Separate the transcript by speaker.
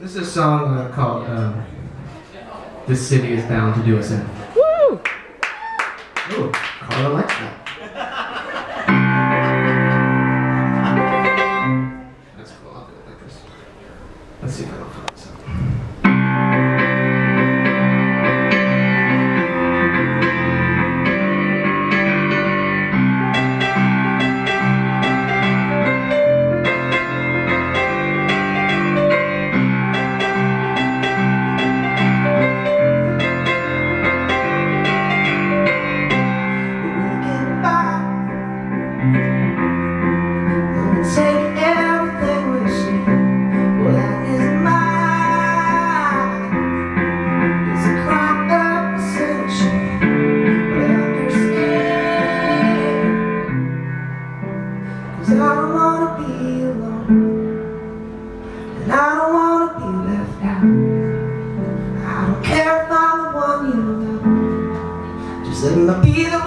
Speaker 1: This is a song uh, called uh, This City is Bound to Do Us In.
Speaker 2: Woo!
Speaker 1: Ooh, Carla likes that. Te lo pido